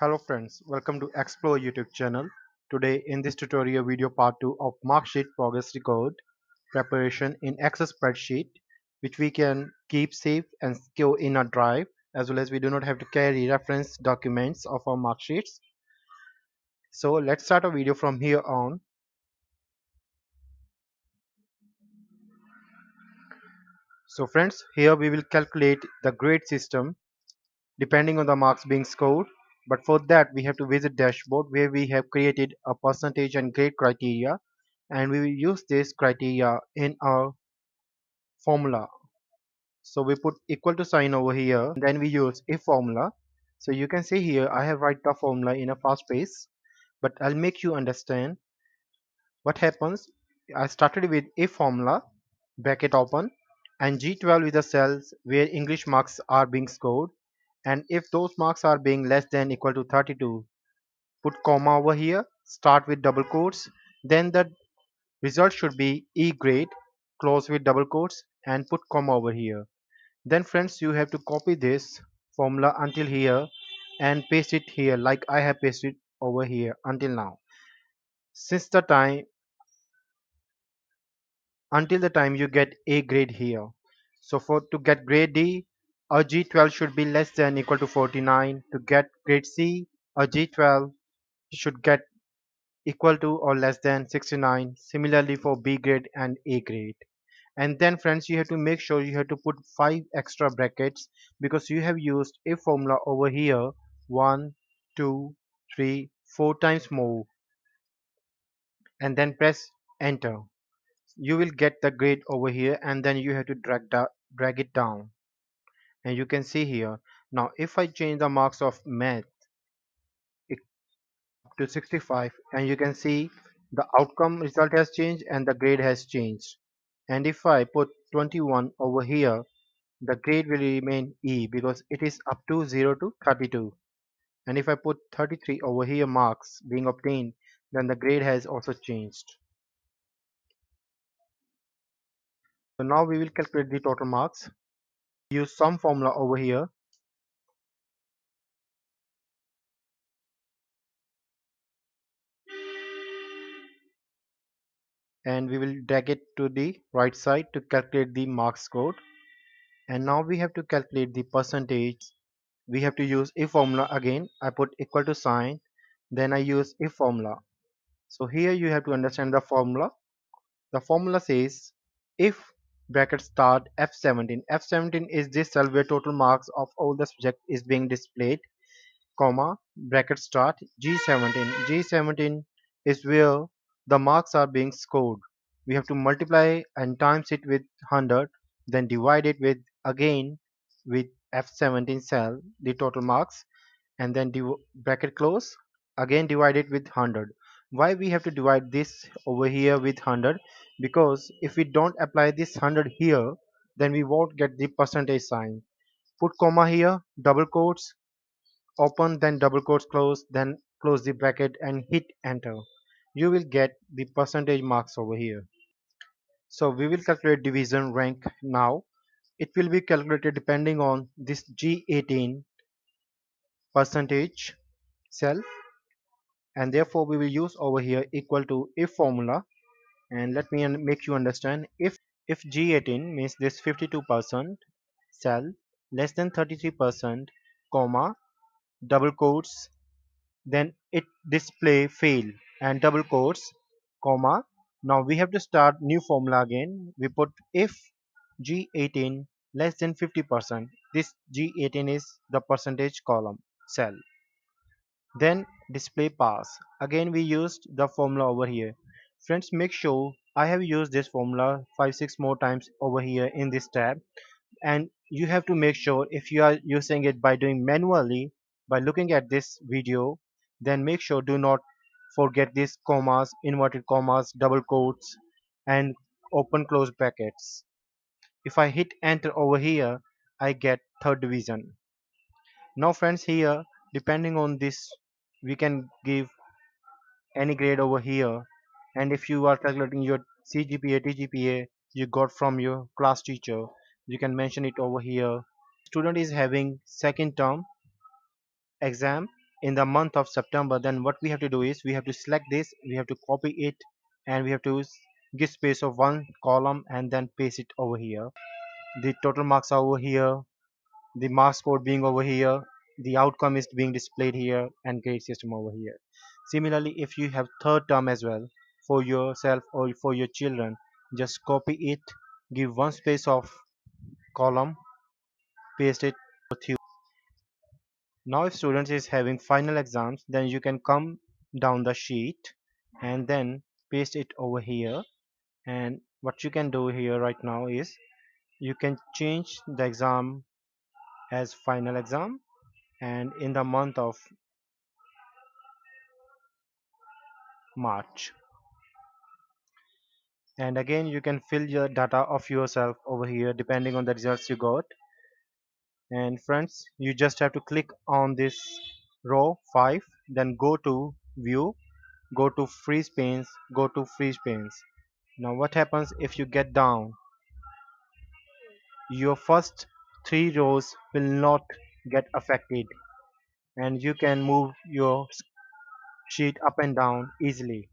Hello friends, welcome to Explore YouTube channel. Today in this tutorial video part 2 of Marksheet progress record preparation in Excel spreadsheet which we can keep safe and secure in a drive as well as we do not have to carry reference documents of our marksheets. So let's start our video from here on. So friends, here we will calculate the grade system depending on the marks being scored but for that we have to visit dashboard where we have created a percentage and grade criteria and we will use this criteria in our formula. So we put equal to sign over here then we use if formula. So you can see here I have write the formula in a fast pace but I'll make you understand what happens. I started with if formula bracket open and G12 with the cells where English marks are being scored and if those marks are being less than equal to 32 put comma over here start with double quotes then the result should be E grade close with double quotes and put comma over here. Then friends you have to copy this formula until here and paste it here like I have pasted over here until now. Since the time until the time you get A grade here. So for to get grade D a G12 should be less than equal to 49. To get grade C, a G12 should get equal to or less than 69. Similarly for B grade and A grade. And then friends, you have to make sure you have to put 5 extra brackets because you have used a formula over here. 1, 2, 3, 4 times more. And then press enter. You will get the grade over here and then you have to drag, drag it down and you can see here. Now if I change the marks of math to 65 and you can see the outcome result has changed and the grade has changed. And if I put 21 over here the grade will remain E because it is up to 0 to 32 and if I put 33 over here marks being obtained then the grade has also changed. So now we will calculate the total marks use sum formula over here. And we will drag it to the right side to calculate the marks scored and now we have to calculate the percentage. We have to use if formula again. I put equal to sign then I use if formula. So here you have to understand the formula. The formula says if bracket start F17 F17 is this cell where total marks of all the subject is being displayed comma bracket start G17 G17 is where the marks are being scored. We have to multiply and times it with 100 then divide it with again with F17 cell the total marks and then bracket close again divide it with 100 why we have to divide this over here with 100 because if we don't apply this 100 here then we won't get the percentage sign. Put comma here double quotes open then double quotes close then close the bracket and hit enter. You will get the percentage marks over here. So we will calculate division rank now. It will be calculated depending on this G18 percentage cell and therefore we will use over here equal to if formula and let me make you understand. If if G18 means this 52% cell less than 33% comma double quotes then it display fail. And double quotes comma now we have to start new formula again. We put if G18 less than 50% this G18 is the percentage column cell. Then display pass. Again we used the formula over here friends make sure I have used this formula 5-6 more times over here in this tab. And you have to make sure if you are using it by doing manually by looking at this video then make sure do not forget these commas inverted commas double quotes and open close brackets. If I hit enter over here I get third division now friends here depending on this we can give any grade over here and if you are calculating your CGPA TGPA you got from your class teacher you can mention it over here. Student is having second term exam in the month of September. Then what we have to do is we have to select this we have to copy it and we have to give space of one column and then paste it over here. The total marks are over here. The marks code being over here. The outcome is being displayed here and grade system over here. Similarly if you have third term as well for yourself or for your children. Just copy it. Give one space of column paste it with you. Now if students is having final exams then you can come down the sheet and then paste it over here. And what you can do here right now is you can change the exam as final exam. And in the month of March and again you can fill your data of yourself over here depending on the results you got. And friends you just have to click on this row 5 then go to view go to freeze panes go to freeze panes now what happens if you get down? Your first three rows will not get affected and you can move your sheet up and down easily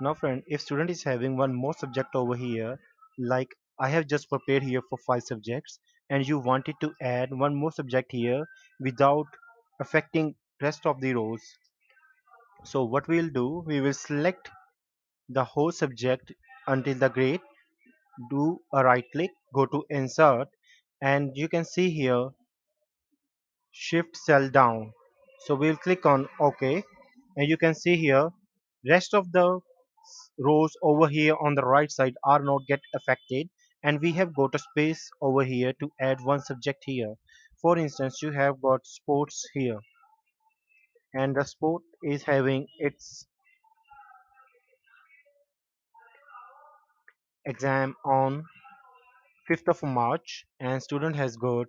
now friend if student is having one more subject over here like I have just prepared here for five subjects and you wanted to add one more subject here without affecting rest of the rows so what we'll do we will select the whole subject until the grade. Do a right click go to insert and you can see here shift cell down. So we'll click on ok and you can see here rest of the rows over here on the right side are not get affected. And we have got a space over here to add one subject here. For instance you have got sports here. And the sport is having its exam on 5th of March. And student has got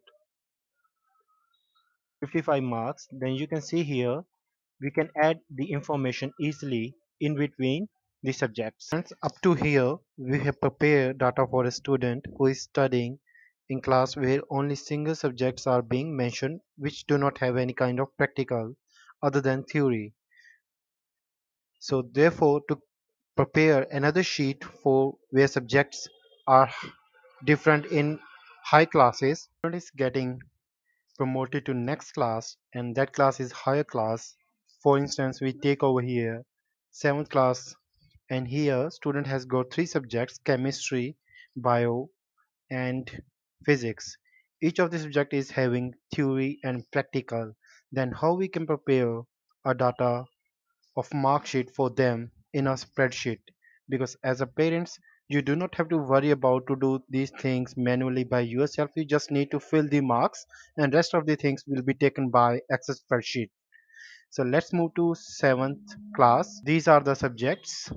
55 marks. Then you can see here we can add the information easily in between the subjects. And up to here, we have prepared data for a student who is studying in class where only single subjects are being mentioned which do not have any kind of practical other than theory. So therefore, to prepare another sheet for where subjects are different in high classes, student is getting promoted to next class and that class is higher class. For instance, we take over here 7th class and here student has got three subjects chemistry bio and physics. Each of the subject is having theory and practical. Then how we can prepare a data of mark sheet for them in a spreadsheet? Because as a parents you do not have to worry about to do these things manually by yourself. You just need to fill the marks and rest of the things will be taken by excel spreadsheet. So let's move to seventh class. These are the subjects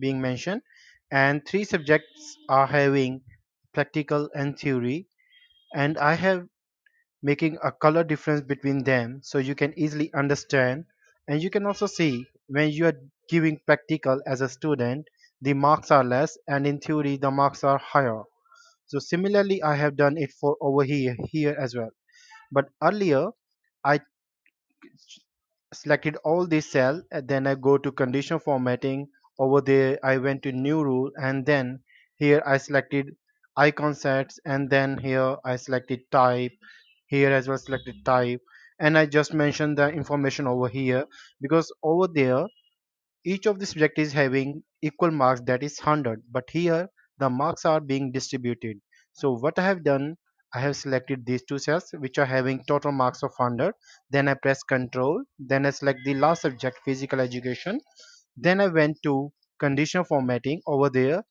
being mentioned. And three subjects are having practical and theory. And I have making a color difference between them so you can easily understand. And you can also see when you are giving practical as a student the marks are less and in theory the marks are higher. So similarly I have done it for over here here as well. But earlier I selected all these cell and then I go to condition formatting over there I went to new rule and then here I selected icon sets and then here I selected type here as well selected type and I just mentioned the information over here because over there each of the subject is having equal marks that is 100 but here the marks are being distributed. So what I have done I have selected these two cells which are having total marks of 100 then I press control then I select the last subject physical education then I went to conditional formatting over there.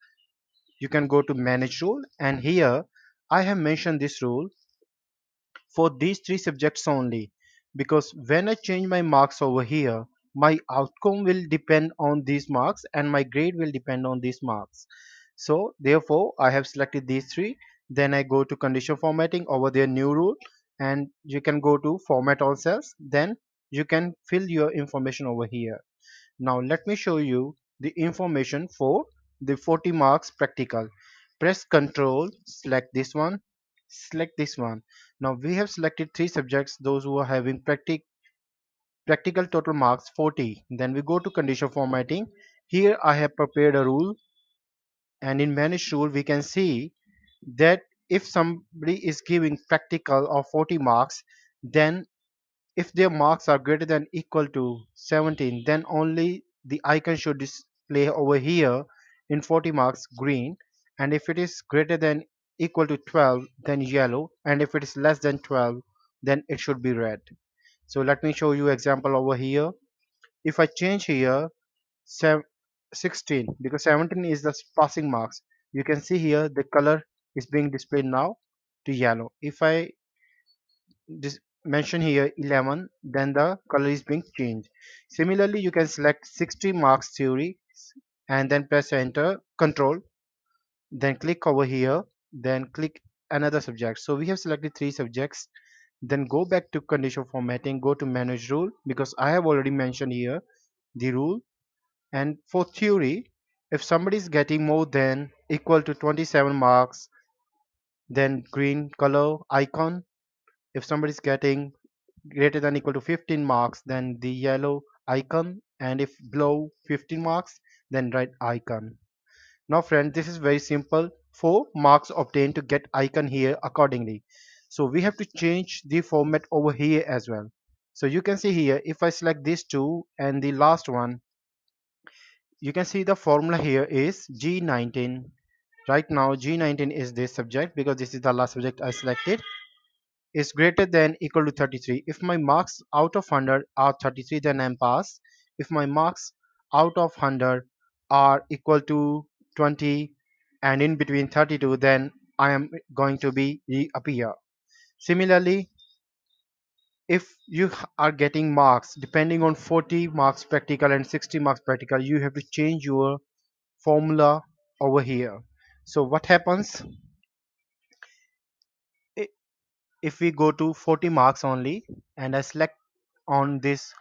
You can go to manage rule. And here I have mentioned this rule for these three subjects only. Because when I change my marks over here my outcome will depend on these marks and my grade will depend on these marks. So therefore I have selected these three. Then I go to conditional formatting over there new rule. And you can go to format all cells. Then you can fill your information over here now let me show you the information for the 40 marks practical. Press Ctrl, select this one select this one. Now we have selected three subjects those who are having practic practical total marks 40 then we go to condition formatting. Here I have prepared a rule and in manage rule we can see that if somebody is giving practical of 40 marks then if their marks are greater than equal to 17 then only the icon should display over here in 40 marks green. And if it is greater than equal to 12 then yellow. And if it is less than 12 then it should be red. So let me show you example over here. If I change here 16 because 17 is the passing marks. You can see here the color is being displayed now to yellow. If I mention here 11 then the color is being changed. Similarly you can select 60 marks theory and then press enter control then click over here then click another subject. So we have selected three subjects. Then go back to conditional formatting go to manage rule because I have already mentioned here the rule. And for theory if somebody is getting more than equal to 27 marks then green color icon if somebody is getting greater than equal to 15 marks then the yellow icon and if below 15 marks then red icon. Now friend this is very simple. For marks obtained to get icon here accordingly. So we have to change the format over here as well. So you can see here if I select these two and the last one you can see the formula here is G19 right now G19 is this subject because this is the last subject I selected is greater than equal to 33 if my marks out of 100 are 33 then I'm pass. If my marks out of 100 are equal to 20 and in between 32 then I am going to be reappear. Similarly if you are getting marks depending on 40 marks practical and 60 marks practical you have to change your formula over here. So what happens if we go to 40 marks only and I select on this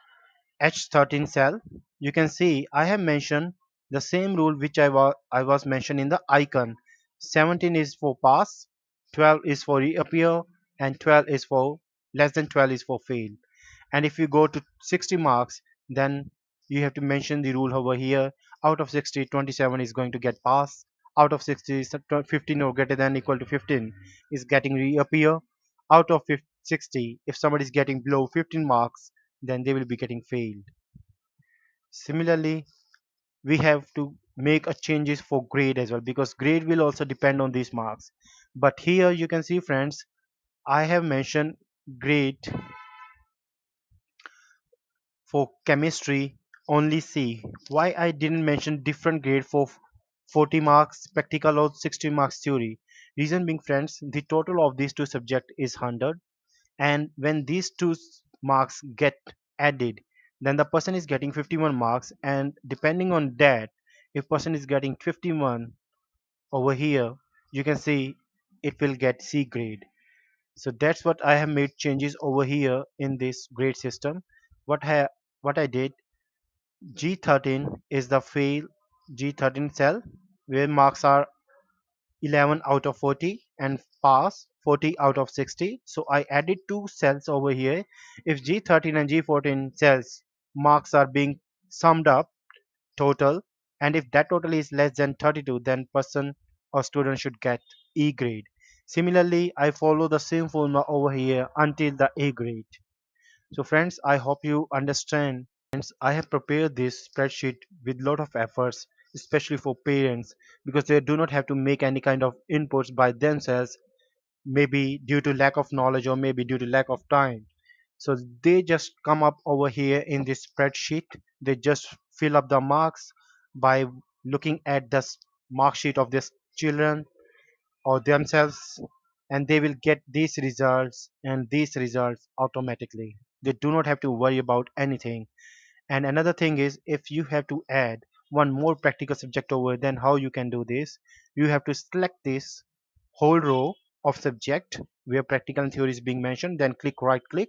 H13 cell you can see I have mentioned the same rule which I was I was mentioned in the icon. 17 is for pass 12 is for reappear and 12 is for less than 12 is for fail. And if you go to 60 marks then you have to mention the rule over here. Out of 60 27 is going to get pass. Out of 60 15 or greater than equal to 15 is getting reappear out of 50, 60 if somebody is getting below 15 marks then they will be getting failed. Similarly we have to make a changes for grade as well because grade will also depend on these marks. But here you can see friends I have mentioned grade for chemistry only C. Why I didn't mention different grade for 40 marks practical or 60 marks theory reason being friends the total of these two subject is 100 and when these two marks get added then the person is getting 51 marks. And depending on that if person is getting 51 over here you can see it will get C grade. So that's what I have made changes over here in this grade system. What I what I did G13 is the fail G13 cell where marks are 11 out of 40 and pass 40 out of 60 so I added two cells over here if G13 and G14 cells marks are being summed up total and if that total is less than 32 then person or student should get E grade Similarly, I follow the same formula over here until the A grade. So friends, I hope you understand. I have prepared this spreadsheet with lot of efforts, especially for parents, because they do not have to make any kind of inputs by themselves, maybe due to lack of knowledge or maybe due to lack of time. So they just come up over here in this spreadsheet. They just fill up the marks by looking at the mark sheet of this children or themselves and they will get these results and these results automatically they do not have to worry about anything and another thing is if you have to add one more practical subject over then how you can do this. You have to select this whole row of subject where practical and theory is being mentioned then click right click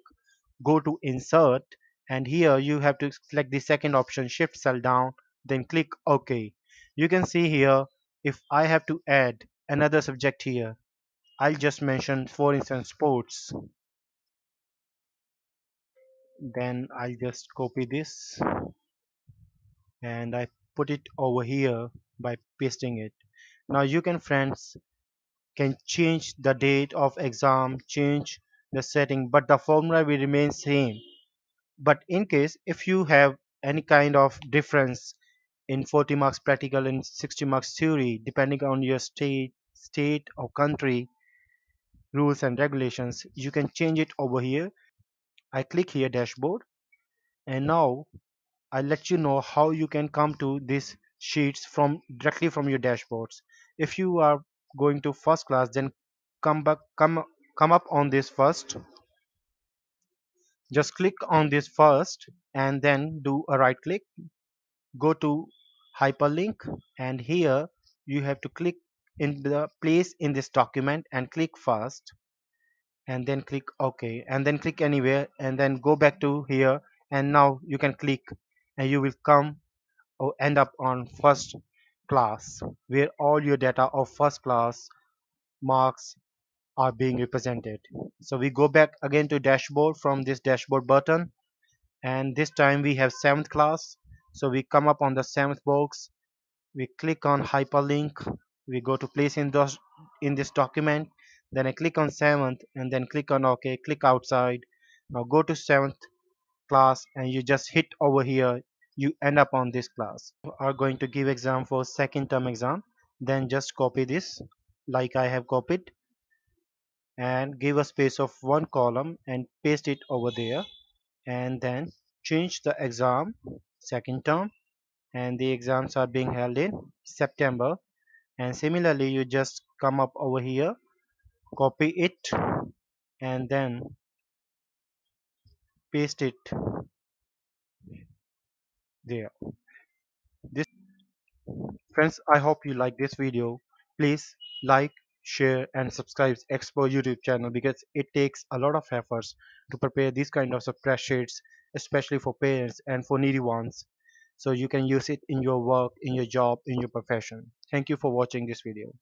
go to insert and here you have to select the second option shift cell down then click ok. You can see here if I have to add another subject here I'll just mention for instance sports. Then I'll just copy this and I put it over here by pasting it. Now you can friends can change the date of exam change the setting but the formula will remain same. But in case if you have any kind of difference in 40 marks practical and 60 marks theory depending on your state state or country rules and regulations you can change it over here. I click here dashboard and now I'll let you know how you can come to these sheets from directly from your dashboards. If you are going to first class then come back come come up on this first. Just click on this first and then do a right click. Go to hyperlink and here you have to click in the place in this document and click first and then click OK and then click anywhere and then go back to here and now you can click and you will come or end up on first class where all your data of first class marks are being represented. So we go back again to dashboard from this dashboard button and this time we have seventh class. So we come up on the seventh box we click on hyperlink we go to place in those in this document then I click on seventh and then click on OK click outside. Now go to seventh class and you just hit over here you end up on this class. Are going to give exam for second term exam. Then just copy this like I have copied and give a space of one column and paste it over there. And then change the exam second term and the exams are being held in September. And similarly you just come up over here copy it and then paste it there. This friends i hope you like this video. Please like share and subscribe Explore youtube channel because it takes a lot of efforts to prepare these kind of spreadsheets especially for parents and for needy ones. So you can use it in your work in your job in your profession. Thank you for watching this video